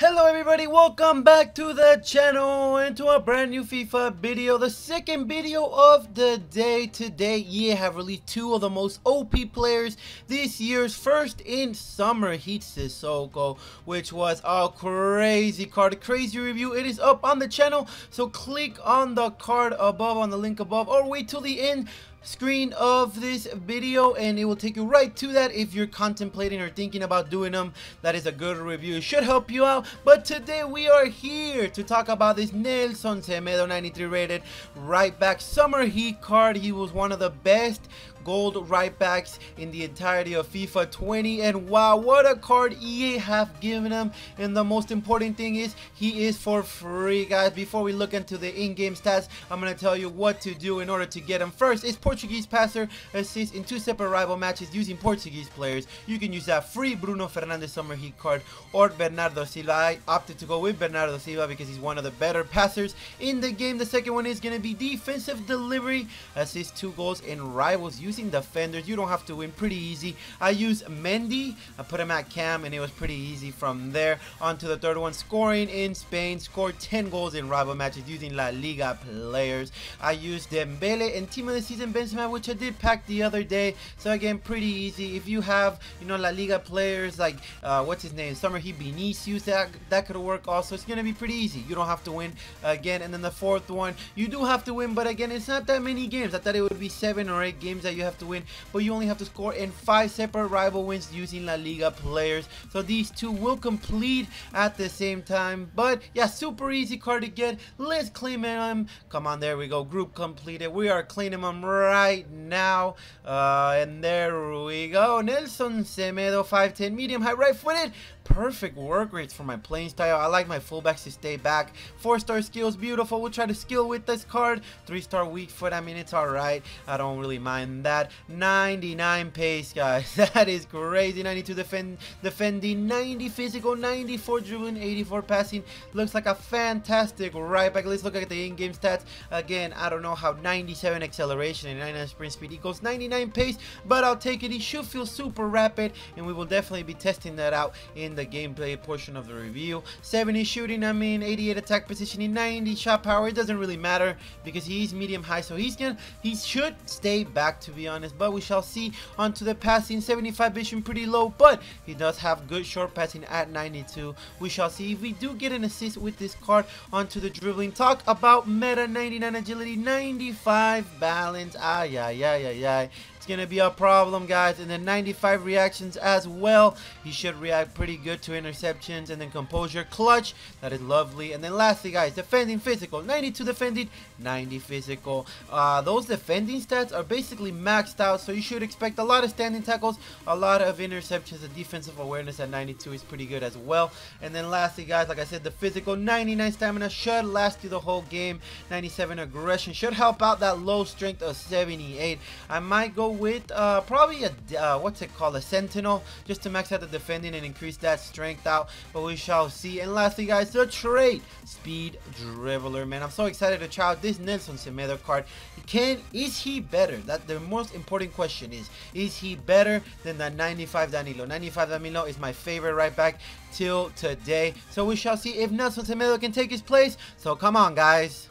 Hello everybody, welcome back to the channel and to a brand new FIFA video, the second video of the day. Today, EA have released two of the most OP players this year's first in Summer Heat Sissoko, which was a crazy card, a crazy review. It is up on the channel, so click on the card above, on the link above, or wait till the end screen of this video and it will take you right to that if you're contemplating or thinking about doing them that is a good review it should help you out but today we are here to talk about this Nelson Semedo 93 rated right back. Summer heat card. He was one of the best gold right backs in the entirety of FIFA 20 and wow what a card EA have given him. And the most important thing is he is for free guys. Before we look into the in-game stats I'm gonna tell you what to do in order to get him. First is Portuguese passer assist in two separate rival matches using Portuguese players. You can use that free Bruno Fernandes summer heat card or Bernardo Silva. I opted to go with Bernardo Silva because he's one of the better passers in the game. The second one is gonna be defensive delivery. Assist two goals in rivals using defenders. You don't have to win. Pretty easy. I used Mendy. I put him at cam, and it was pretty easy from there. On to the third one. Scoring in Spain. Scored 10 goals in rival matches using La Liga players. I used Dembele and Team of the Season Benzema, which I did pack the other day. So again, pretty easy. If you have, you know, La Liga players like, uh, what's his name? Summer Heat Vinicius, that, that could work also. It's going to be pretty easy. You don't have to win again. And then the fourth one, you do have to win, but again, it's not that many games. I thought it would be seven or eight games that you have to win, but you only have to score in five separate rival wins using La Liga players. So these two will complete at the same time. But yeah, super easy card to get. Let's claim him. Come on, there we go. Group completed. We are claiming him right now. Uh, and there we go. Nelson Semedo, 5'10", medium high, right footed perfect work rates for my playing style. I like my fullbacks to stay back. Four star skills, beautiful. We'll try to skill with this card. Three star weak foot, I mean, it's alright. I don't really mind that. 99 pace, guys. That is crazy. 92 defend, defending, 90 physical, 94 dribbling, 84 passing. Looks like a fantastic right back. Let's look at the in-game stats. Again, I don't know how 97 acceleration and 99 sprint speed equals 99 pace, but I'll take it. He should feel super rapid, and we will definitely be testing that out in the the gameplay portion of the review. 70 shooting, I mean, 88 attack positioning, 90 shot power. It doesn't really matter because he's medium high, so he's gonna he should stay back to be honest. But we shall see. Onto the passing, 75 vision, pretty low, but he does have good short passing at 92. We shall see if we do get an assist with this card. Onto the dribbling. Talk about meta 99 agility, 95 balance. Ay ay ay ay ay. It's going to be a problem, guys. And then 95 reactions as well. He should react pretty good to interceptions. And then composure, clutch. That is lovely. And then lastly, guys, defending physical. 92 defending, 90 physical. Uh, those defending stats are basically maxed out. So you should expect a lot of standing tackles, a lot of interceptions. The defensive awareness at 92 is pretty good as well. And then lastly, guys, like I said, the physical 99 stamina should last you the whole game. 97 aggression should help out that low strength of 78. I might go with uh, probably a, uh, what's it called, a Sentinel, just to max out the defending and increase that strength out, but we shall see. And lastly, guys, the trade, Speed Dribbler, man. I'm so excited to try out this Nelson Semedo card. Can, is he better? That the most important question is, is he better than that 95 Danilo? 95 Danilo is my favorite right back till today. So we shall see if Nelson Semedo can take his place. So come on, guys.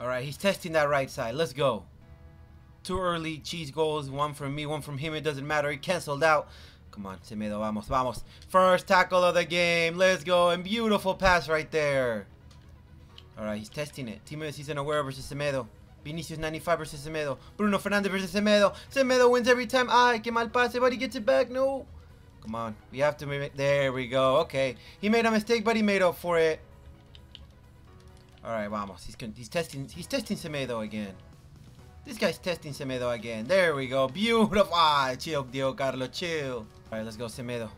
Alright, he's testing that right side. Let's go. Two early cheese goals, one from me, one from him. It doesn't matter. He canceled out. Come on, Semedo, vamos, vamos. First tackle of the game. Let's go. And beautiful pass right there. All right, he's testing it. Team of the season aware versus Semedo. Vinicius 95 versus Semedo. Bruno Fernandes versus Semedo. Semedo wins every time. Ay, que mal pase, but he gets it back. No. Come on. We have to There we go. Okay. He made a mistake, but he made up for it. All right, vamos. He's, he's testing he's testing Semedo again. This guy's testing Semedo again. There we go. Beautiful. Ah, chill, Diego Carlos. Chill. All right, let's go, Semedo.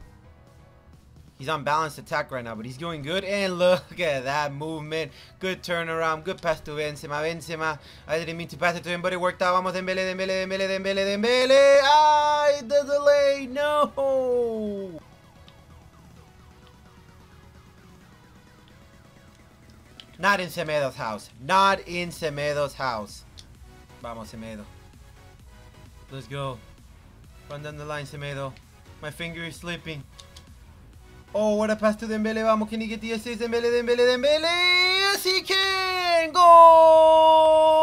He's on balanced attack right now, but he's doing good. And look at that movement. Good turnaround. Good pass to Benzema. Benzema. I didn't mean to pass it to him, but it worked out. Vamos, Dembele, Dembele, Dembele, Dembele, Dembele. Ay, the delay. No. Not in Semedo's house. Not in Semedo's house. Vamos, Semedo. Let's go. Run down the line, Semedo. My finger is slipping. Oh, what a pass to Dembele. Vamos, can he get the assist? Dembele, Dembele, Dembele. Yes, he can. Goal.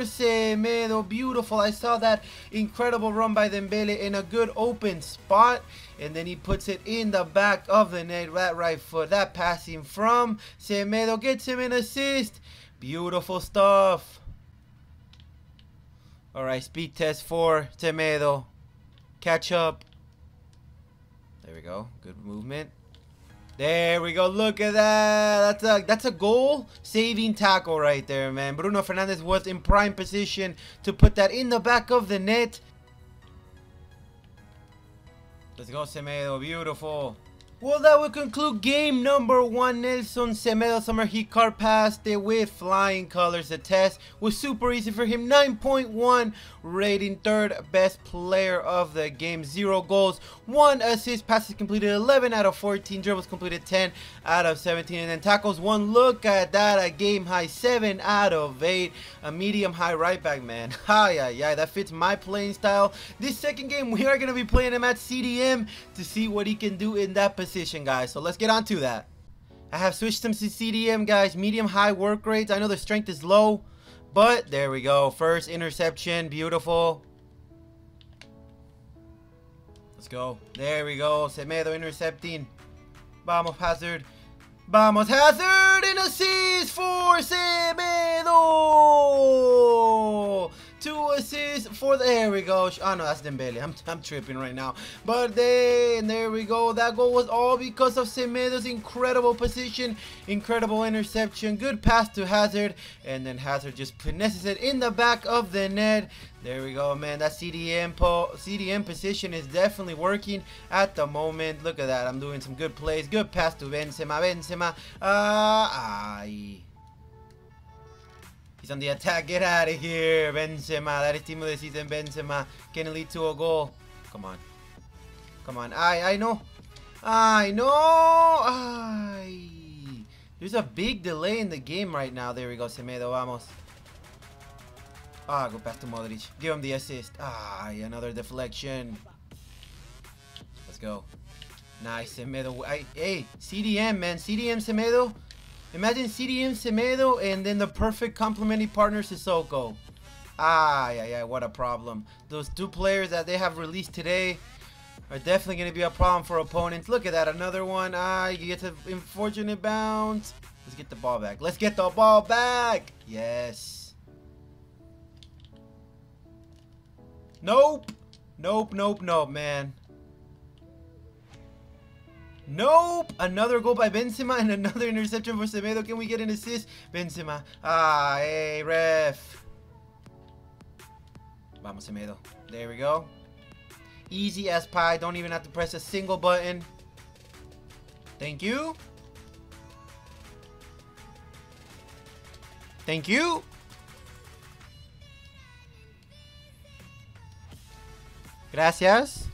Assist for Semedo. Eh, beautiful. I saw that incredible run by Dembele in a good open spot. And then he puts it in the back of the net. That right foot. That passing from Semedo gets him an assist. Beautiful stuff. All right, speed test for Semedo. Catch up. There we go. Good movement. There we go. Look at that. That's a that's a goal saving tackle right there, man. Bruno Fernandes was in prime position to put that in the back of the net. Let's go, Semedo. Beautiful. Well, that would conclude game number one. Nelson Semedo Summer Heat card passed it with flying colors. The test was super easy for him. 9.1 rating, third best player of the game. Zero goals, one assist, passes completed 11 out of 14, dribbles completed 10 out of 17, and then tackles one. Look at that, a game high 7 out of 8. A medium high right back, man. Hi, yeah, yeah, that fits my playing style. This second game, we are going to be playing him at CDM to see what he can do in that position guys. So let's get on to that. I have switched them to CDM, guys. Medium high work rates. I know the strength is low, but there we go. First interception. Beautiful. Let's go. There we go. Semedo intercepting. Vamos, Hazard. Vamos, Hazard! And assist for Semedo! Two assists for the, there we go. Oh no, that's Dembele. I'm, I'm tripping right now. But then, there we go. That goal was all because of Semedo's incredible position, incredible interception, good pass to Hazard, and then Hazard just finesses it in the back of the net. There we go, man. That CDM po CDM position is definitely working at the moment. Look at that. I'm doing some good plays. Good pass to Benzema. Benzema. Uh, ay. He's on the attack. Get out of here, Benzema. That is team of the season, Benzema. Can it lead to a goal? Come on. Come on. I I know. I know. I. There's a big delay in the game right now. There we go, Semedo. Vamos. Ah, go back to Modric. Give him the assist. Ah, another deflection. Let's go. Nice, Semedo. I, hey, CDM, man. CDM, Semedo. Imagine CDM Semedo and then the perfect complementary partner Sissoko. Ah, yeah, yeah, what a problem. Those two players that they have released today are definitely going to be a problem for opponents. Look at that, another one. Ah, you get the unfortunate bounce. Let's get the ball back. Let's get the ball back. Yes. Nope. Nope, nope, nope, man. Nope! Another goal by Benzema and another interception for Semedo. Can we get an assist? Benzema. Ah, hey, ref. Vamos, Semedo. There we go. Easy as pie. Don't even have to press a single button. Thank you. Thank you. Gracias.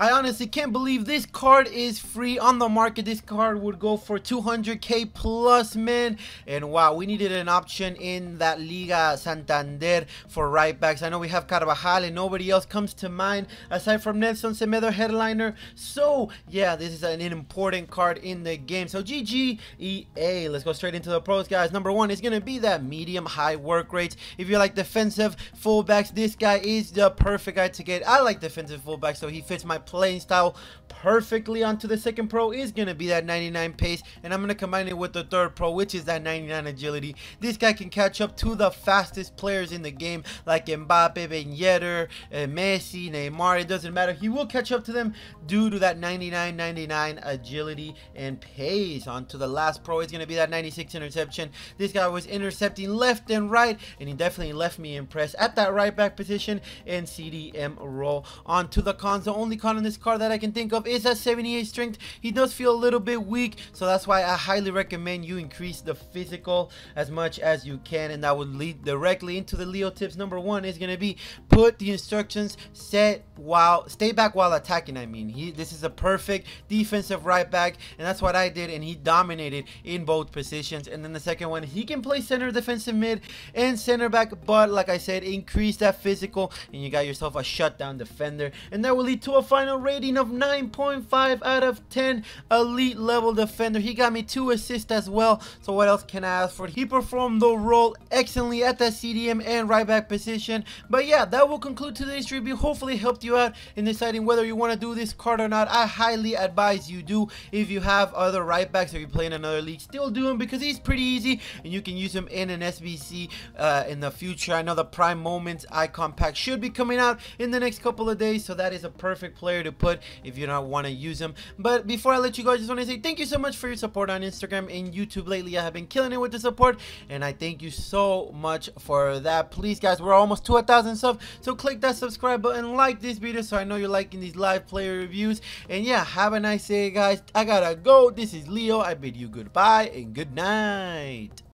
I honestly can't believe this card is free on the market. This card would go for 200k plus, man. And wow, we needed an option in that Liga Santander for right backs. I know we have Carvajal and nobody else comes to mind aside from Nelson Semedo headliner. So yeah, this is an important card in the game. So GG EA. Let's go straight into the pros, guys. Number one is gonna be that medium high work rates. If you like defensive fullbacks, this guy is the perfect guy to get. I like defensive fullbacks, so he fits my playing style perfectly onto the second pro is going to be that 99 pace and I'm going to combine it with the third pro which is that 99 agility. This guy can catch up to the fastest players in the game like Mbappe, Ben Yedder, uh, Messi, Neymar, it doesn't matter. He will catch up to them due to that 99, 99 agility and pace. Onto the last pro is going to be that 96 interception. This guy was intercepting left and right and he definitely left me impressed at that right back position and CDM role. Onto the cons, the only con this card that I can think of is at 78 strength. He does feel a little bit weak, so that's why I highly recommend you increase the physical as much as you can, and that would lead directly into the Leo tips. Number one is going to be put the instructions set while stay back while attacking. I mean, he this is a perfect defensive right back, and that's what I did, and he dominated in both positions. And then the second one, he can play center defensive mid and center back, but like I said, increase that physical, and you got yourself a shutdown defender, and that will lead to a final rating of 9.5 out of 10 elite level defender. He got me two assists as well, so what else can I ask for? He performed the role excellently at that CDM and right back position. But yeah, that will conclude today's review. Hopefully helped you out in deciding whether you want to do this card or not. I highly advise you do. If you have other right backs or you play in another league, still do him because he's pretty easy and you can use him in an SBC uh, in the future. I know the Prime Moments icon pack should be coming out in the next couple of days, so that is a perfect player to put if you don't want to use him. But before I let you go, I just want to say thank you so much for your support on Instagram and YouTube lately. I have been killing it with the support, and I thank you so much for that. Please, guys, we're almost to a thousand subs, so click that subscribe button, like this video, so I know you're liking these live player reviews. And yeah, have a nice day, guys. I gotta go. This is Leo. I bid you goodbye and good night.